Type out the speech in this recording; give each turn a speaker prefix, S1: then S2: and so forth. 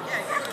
S1: Okay.